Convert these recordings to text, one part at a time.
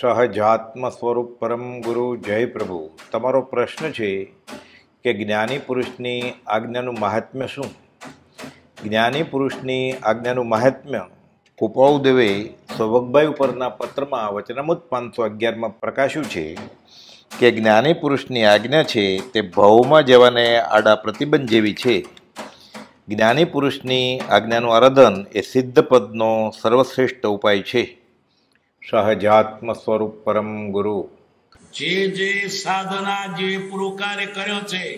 સહજાત્મ સ્વરૂપ પરમ ગુરુ જય પ્રભુ. તમારો પ્રશ્ન છે કે જ્ઞાની પુરુષની આજ્ઞાનું મહાત્મ્ય શું? જ્ઞાની પુરુષની આજ્ઞાનું મહાત્મ્ય કુપાઉદેવે સૌભગભાઈ ઉપરના પત્રમાં વચનામૃત પાંચસો અગિયારમાં પ્રકાશ્યું છે કે જ્ઞાની પુરુષની આજ્ઞા છે તે ભાવમાં જવાને આડા પ્રતિબંધ જેવી છે. જ્ઞાની પુરુષની આજ્ઞાનું આરાધન એ સિદ્ધ પદનો સર્વશ્રેષ્ઠ ઉપાય છે. સહજાત્મ સ્વરૂપ પરમ ગુરુ. જે જે સાધના જે પુરુકારે કર્યો છે,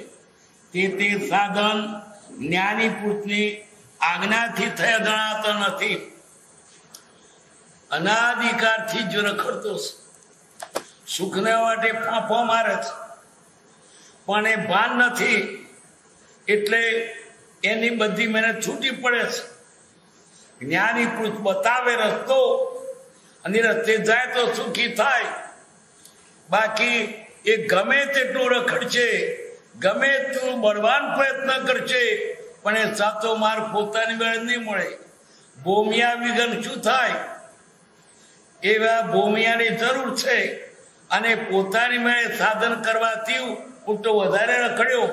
તે તે સાધન જ્ઞાની પુરુષની આજ્ઞાથી થયા ગણાતા નથી. અનાધિકારથી જ રખડતો છે. સુખને માટે ફાંફો મારે છે. પણ એ ભાન નથી, એટલે એની બધી મહેનત છૂટી પડે છે. જ્ઞાની પુરુષ બતાવે રસ્તો અને રસ્તે જાય તો સુખી થાય. બાકી એ ગમે તેટલું રખડશે, ગમે તેટલું બળવાન પ્રયત્ન કરશે, પણ એ સાચો માર્ગ પોતાની વેળ નહીં મળે. ભૂમિયા વિઘન શું થાય? એવા ભૂમિયાની જરૂર છે. અને પોતાની મેળે સાધન કરવાથી ઉલટો વધારે રખડ્યો.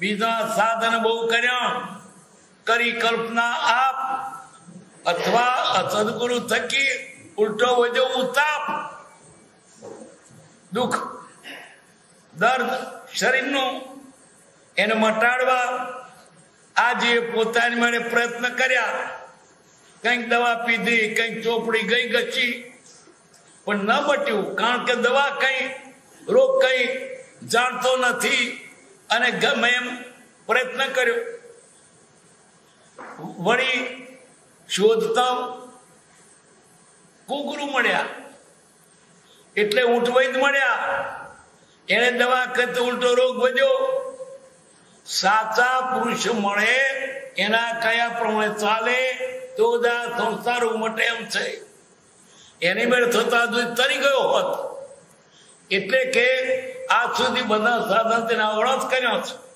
બીજા સાધન બહુ કર્યા. કરી કલ્પના આપ. અથવા સદગુરુ થકી ઉલટો વધ્યો, ઉતાપ. દુઃખ, દર્દ, શરીરનું. એને મટાડવા આજે પોતાની માટે પ્રયત્ન કર્યા. કંઈક દવા પીધી, કંઈક ચોપડી ગઈ ગચી, પણ ન મટ્યું, કારણ કે દવા કઈ, રોગ કઈ જાણતો નથી. અને ગમે એમ પ્રયત્ન કર્યો. વળી શોધતા કુકરું મળ્યા. એટલે ઊંટ વૈદ મળ્યા. એને દવા કરતો ઉલટો રોગ વધ્યો. સાચા પુરુષ મળે, એના કયા પ્રમાણે ચાલે, તો સંસારો મટે એમ છે. એની મેળ થતા તરી ગયો હોત. એટલે કે આજ સુધી બધા સાધન તેના અવળત કર્યો છે.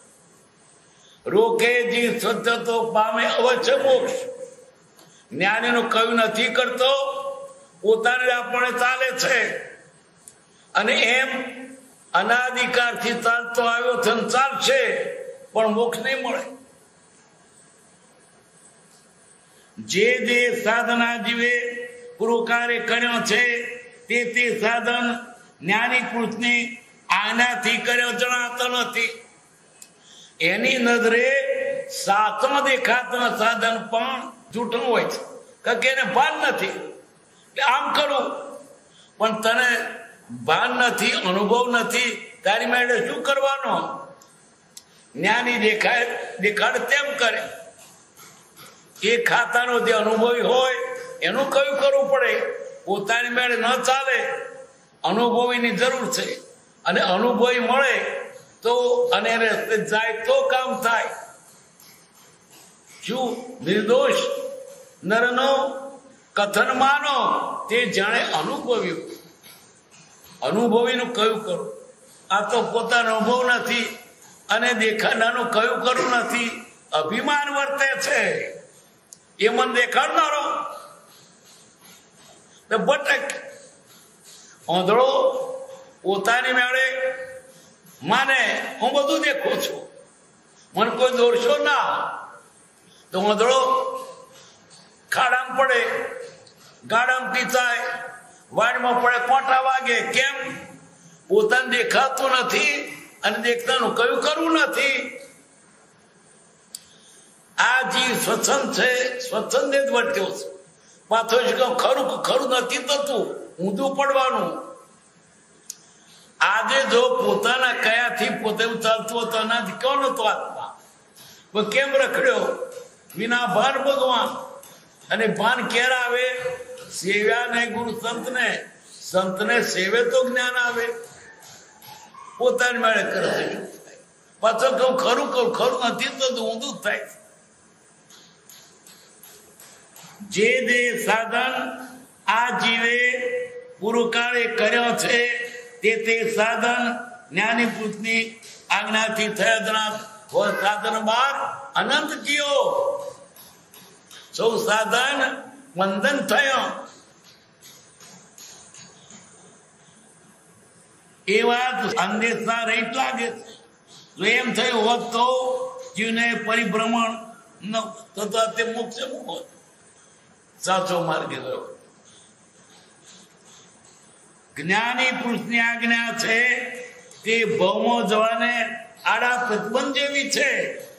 રોકે જી સત્ય તો પામે અવશ્ય મોક્ષ. જ્ઞાનીનું કવિ નથી કરતો પોતાને આપણે ચાલે છે. અને એમ અનાધિકારથી ચાલતો આવ્યો છે ચાલશે, પણ મોક્ષ નહીં મળે. જે જે સાધના જીવે પુરુકારે કર્યો છે, તે તે સાધન જ્ઞાની પુરુષની આનાથી કર્યો જણાતો નથી. એની નજરે સાતમાં દેખાતા સાધન પણ જૂઠું હોય છે. કે એને ભાન નથી. આમ કરું. પણ તને ભાન નથી, અનુભવ નથી, તારી માટે શું કરવાનો? જ્ઞાની દેખાય, દેખાડ તેમ કરે. એ ખાતાનો જે અનુભવી હોય, એનું કયું કરવું પડે? પોતાની મેળે ન ચાલે. અનુભવીની જરૂર છે. અને અનુભવી મળે તો અને રસ્તે જાય તો કામ થાય. શું? નિર્દોષ? નરનો કથન માનો, તે જાણે અનુભવ્યું. અનુભવીનું કયું કરું. આ તો પોતાનો અનુભવ નથી અને દેખાનાનું કયું કરવું નથી. અભિમાન વર્તે છે. એ મન દેખાડનારો. બટક. ઓંધળો પોતાની મેળે માને, હું બધું દેખું છું. મને કોઈ દોરશો ના. તો ઓંધળો ખાડામાં પડે. ગાડામાં પીતાય. વાડમાં પડે કોટા વાગે. કેમ? પોતાને દેખાતું નથી અને દેખતાનું કયું કરવું નથી. આ જીવ સ્વચ્છંદ છે, સ્વચ્છંદે જ વર્ત્યો છે. પાછો ખરું ખરું નથી થતું? ઊંધું પડવાનું. આજે જો પોતાના કયાથી પોતે ચાલતું હતો એનાથી કોણ હતો આત્મા? કેમ રખડ્યો? વિના ભાન ભગવાન. અને ભાન ક્યારે આવે? સેવ્યા ને ગુરુ સંતને સંતને સેવે તો જ્ઞાન આવે. પોતાની માળે કરે પાછો કહું, ખરું કહું, ખરું નથી તો ઊંધું થાય. જે દે સાધન આ જીવે, પુરુકાળે કર્યો છે, તે તે સાધન જ્ઞાની પુરુષની આજ્ઞાથી થયા સાધન બાર અનંત જીવો. સૌ સાધન વંદન થયો. એ વાત સંદેશા રહીત લાગે. તો એમ થયું, હોત તો જીવને પરિભ્રમણ ન થતા તે મોક્ષ હોત. સાચો માર્ગે રહ્યો. જ્ઞાની પુરુષની આજ્ઞા છે, તે ભવમો જવાને આડા પ્રતિબંધ જેવી છે.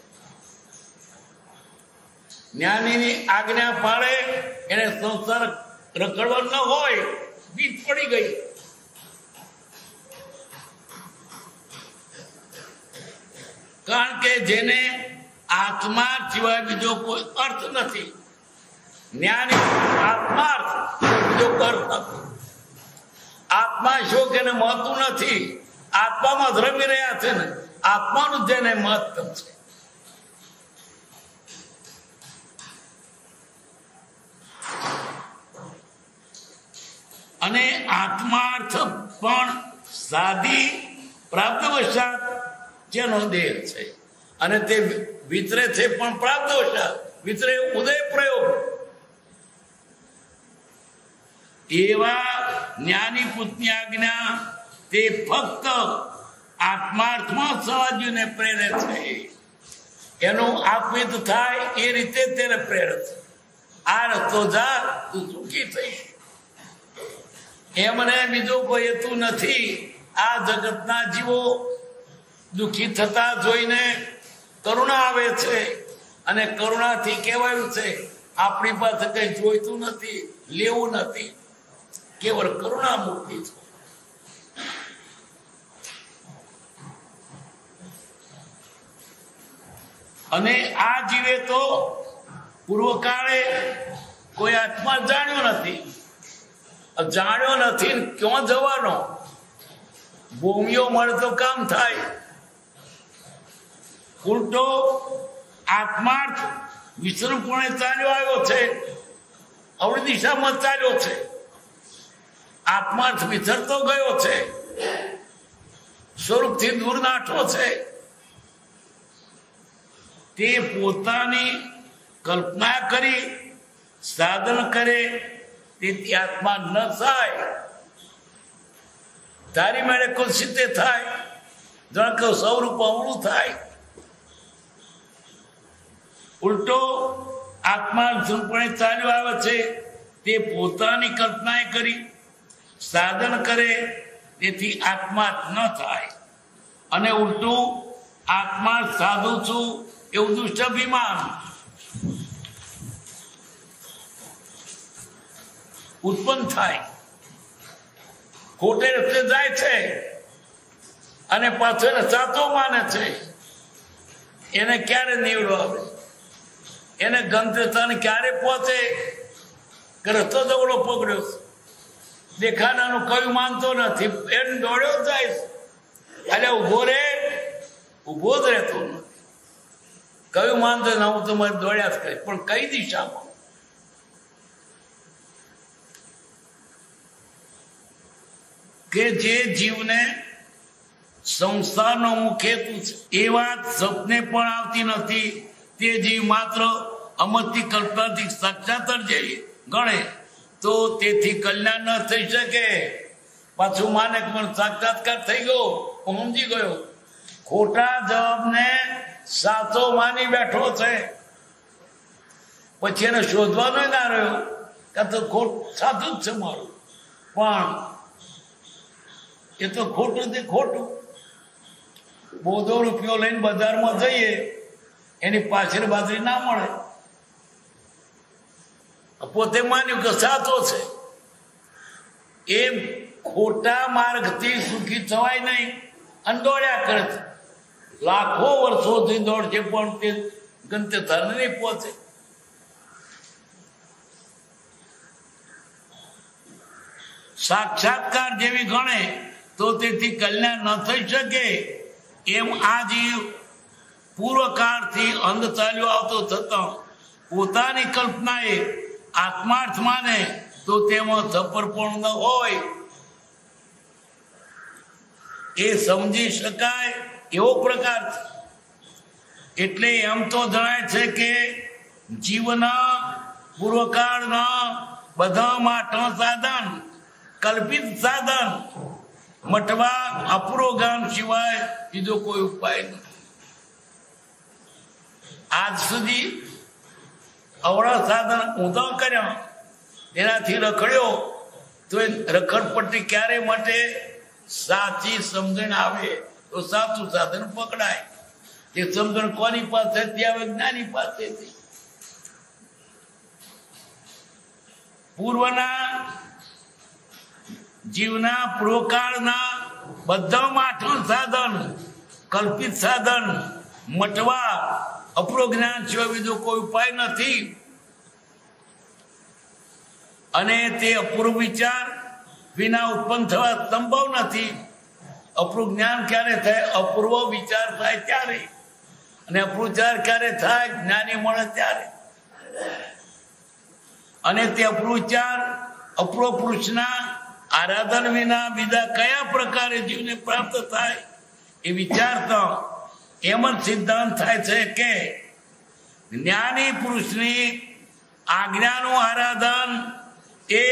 જ્ઞાનીની આજ્ઞા પાડે એને સંસાર રખડવો ન હોય, બીજ પડી ગઈ. કારણ કે જેને આત્મા સિવાય બીજો કોઈ અર્થ નથી. જ્ઞાની આત્માર્થ બીજો અર્થ નથી. આત્મા શોક એને મહત્વ નથી. આત્મામાં જ રમી રહ્યા છે ને. આત્માનું જેને મહત્વ છે. અને આત્માર્થ પણ સાદી પ્રાપ્તવશાત જેનો દેહ છે. અને તે વિતરે છે પણ પ્રાપ્તવશાત. વિતરે ઉદય પ્રયોગ. એવા જ્ઞાની પુતની આજ્ઞા તે ફક્ત આત્માર્થમાં સમાજને પ્રેરે છે. એનું આપવિત થાય એ રીતે તેને પ્રેરે છે. આ રસ્તો જા, તું સુખી થઈશ. એમને બીજો કોઈ હેતુ નથી. આ જગતના જીવો દુઃખી થતા જોઈને કરુણા આવે છે અને કરુણાથી કહેવાયું છે, આપણી પાસે કઈ જોઈતું નથી, લેવું નથી. કેવળ કરુણા મૂર્તિ છે. અને આ જીવે તો પૂર્વકાળે કોઈ આત્મા જાણ્યો નથી. જાણ્યો નથી ક્યાં જવાનો? ભૂમિઓ મળે તો કામ થાય. ઉલટો આત્માર્થ વિષ્ણુપૂર્ણે ચાલ્યો આવ્યો છે. અવળી દિશામાં ચાલ્યો છે. આત્માર્થ વિસરતો ગયો છે. સ્વરૂપથી દૂર નાઠો છે. તે પોતાની કલ્પના કરી સાધન કરે તેથી આત્મા ન થાય. તારી મેળે કુલ થાય. જણ કે સ્વરૂપ અવળું થાય. ઉલટો આત્મા સંપૂર્ણ ચાલ્યો આવે છે. તે પોતાની કલ્પનાએ કરી, સાધન કરે, તેથી આત્મા ન થાય. અને ઉલટું, આત્મા સાધુ છું, એવું દુષ્ટ અભિમાન. ઉત્પન્ન થાય. ખોટે રસ્તે જાય છે અને પાછળ સાચો માને છે. એને ક્યારે નીવડો આવે? એને ગંતવ્યસ્થાને ક્યારે પહોંચે? કે રસ્તો દવડો પકડ્યો દેખાનાનું કયું માનતો નથી. એને દોડ્યો જાય. એટલે ઊભો રે. ઊભો જ રહેતો નથી. કયું માનતો હું તો મારે દોડ્યા જ કહીશ પણ કઈ દિશામાં? કે જે જીવને સંસારનો મુખ્ય એ વાત સપને પણ આવતી નથી. તે જીવ માત્ર અમતથી કલ્પનાથી સાક્ષાતર જઈએ ગણે. તો તેથી કલ્યાણ ન થઈ શકે. પાછું માને પણ સાક્ષાત્કાર થઈ ગયો. હું સમજી ગયો. ખોટા જવાબને સાચો માની બેઠો છે. પછી એને શોધવાનો ના રહ્યો કાં તો ખોટ સાચું જ છે મારું. પણ એ તો ખોટું તે ખોટું. બોધો રૂપિયો લઈને બજારમાં જઈએ, એની પાછળ બાજરી ના મળે. પોતે માન્યું કે સાચો છે. એમ ખોટા માર્ગથી સુખી થવાય નહીં અને દોડ્યા કરે છે. લાખો વર્ષોથી દોડશે પણ તે ગંતે ધન નહીં પહોંચે સાક્ષાત્કાર જેવી ગણે તો તેથી કલ્યાણ ન થઈ શકે એમ આ જીવ પૂર્વકાળથી અંધ ચાલ્યો આવતો થતો પોતાની કલ્પનાએ આત્માર્થ માને તો તેમાં સફરપણ ન હોય. એ સમજી શકાય એવો પ્રકાર છે. એટલે એમ તો જણાય છે કે જીવના પૂર્વકાળના બધા માટે સાધન, કલ્પિત સાધન મટવા અપરોગામ સિવાય બીજો કોઈ ઉપાય નથી. આજ સુધી અવળા સાધન ઊંધા કર્યા, એનાથી રખડ્યો, તો એ રખડપટ્ટી ક્યારે માટે? સાચી સમજણ આવે તો સાચું સાધન પકડાય. એ સમજણ કોની પાસેથી આવે? જ્ઞાની પાસેથી. પૂર્વના જીવના પ્રોકાળના બધા માઠણ સાધન, કલ્પિત સાધન, મટવા અપરો જ્ઞાન સિવાય બીજો કોઈ ઉપાય નથી. અને તે અપૂર્વ વિચાર વિના ઉત્પન્ન થવા સંભવ નથી. અપૂર્વ જ્ઞાન ક્યારે થાય? અપૂર્વ વિચાર થાય ત્યારે. અને અપૂર્વ વિચાર ક્યારે થાય? જ્ઞાની મળે ત્યારે. અને તે અપૂર્વ વિચાર અપૂર્વ પુરુષના આરાધન વિના બીજા કયા પ્રકારે જીવને પ્રાપ્ત થાય એ વિચારતો એમ જ સિદ્ધાંત થાય છે કે જ્ઞાની પુરુષની આજ્ઞાનું આરાધન એ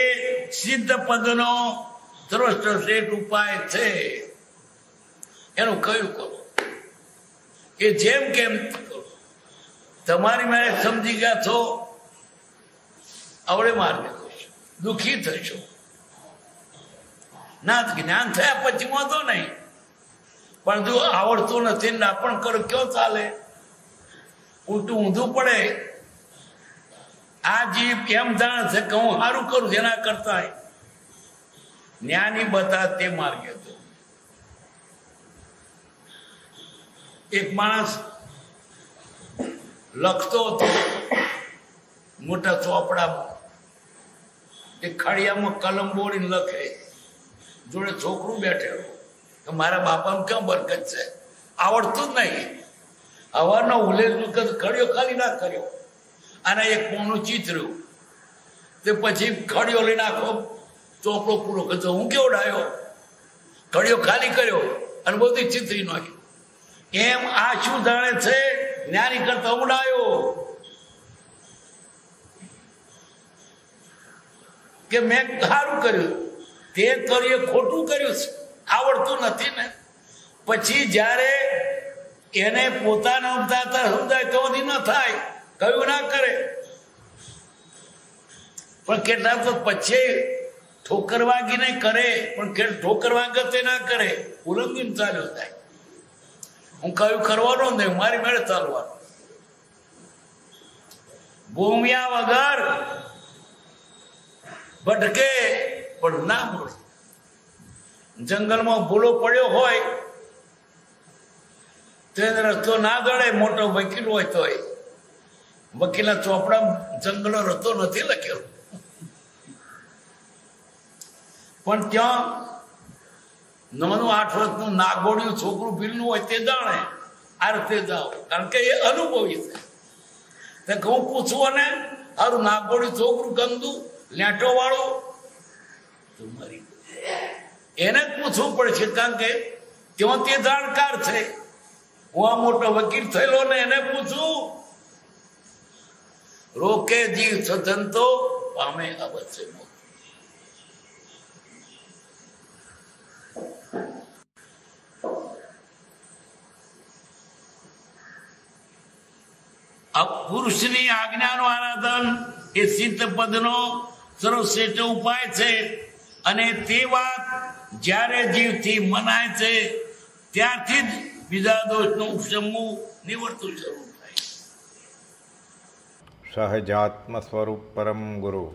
સિદ્ધ પદનો સર્વશ્રેષ્ઠ ઉપાય છે. એનું કયું કરો? કે જેમ કેમ કરો? તમારી મેળે સમજી ગયા છો? આવડે માર્ગે દુઃખી થશો. ના જ્ઞાન થયા પછી વાંધો નહીં. પણ જો આવડતું નથી, ના પણ કરો, કયો ચાલે? ઉલટું ઊંધું પડે. આ જીભ એમ જાણ છે કે હું સારું કરું જેના કરતા જ્ઞાની બતા તે માર્ગે તો એક માણસ લખતો હતો, મોટા ચોપડામાં એ ખાડિયામાં કલમ બોડીને લખે. જોડે છોકરું બેઠેલું. કે મારા બાપાનું કેમ બરકત છે? આવડતું જ નહીં. હવાનો ઉલ્લેખ ખડિયો ખાલી ના કર્યો. અને એક કોનું ચિતર્યું. તે પછી ખડિયો લઈને આખો ચોપડો પૂરો કરતો હું કેવો ડાયો? ખડિયો ખાલી કર્યો અને બધી ચિત્રી નાખી એમ આ શું જાણે છે? જ્ઞાની કરતા હું ડાયો? કે મેં સારું કર્યું. તે કર્યું ખોટું કર્યું છે. આવડતું નથી ને. પછી જ્યારે એને પોતાના સમજાતા સમજાય તો ન થાય કયું ના કરે. પણ કેટલાક તો પછી ઠોકર વાગીને કરે, પણ કે ઠોકર વાગે તે ના કરે. ઉલ્લંઘન ચાલ્યો થાય હું કયું કરવાનો નહીં મારી મેળે ચાલવાનું. ભૂમિયા વગર ભટકે પણ ના મળે જંગલમાં ભૂલો પડ્યો હોય, તો રસ્તો ના દળે મોટો વકીલ હોય તો વકીલના ચોપડા જંગલનો રસ્તો નથી લખ્યો. પણ ત્યાં નાનું આઠ વર્ષનું નાગોડિયું છોકરું ભીલનું હોય તે જાણે. આ રીતે જાઓ. કારણ કે એ અનુભવી છે. હું પૂછું અને સારું નાગોડિયું છોકરું ગંદુ, લેટો વાળું તો મરી એને પૂછવું પડશે, કારણ કે ત્યાં તે જાણકાર છે, હું આ મોટો વકીલ થયેલો ને એને પૂછું, રોકે જીવ સજન તો પામે અવશ્ય પુરુષની આજ્ઞાનું આરાધન એ સિદ્ધ પદનો સર્વશ્રેષ્ઠ ઉપાય છે. અને તે વાત જ્યારે જીવથી મનાય છે, ત્યારથી જ બીજા દોષનું સમૂહ નિવડતું શરૂ થાય સહજાત્મ સ્વરૂપ પરમ ગુરુ.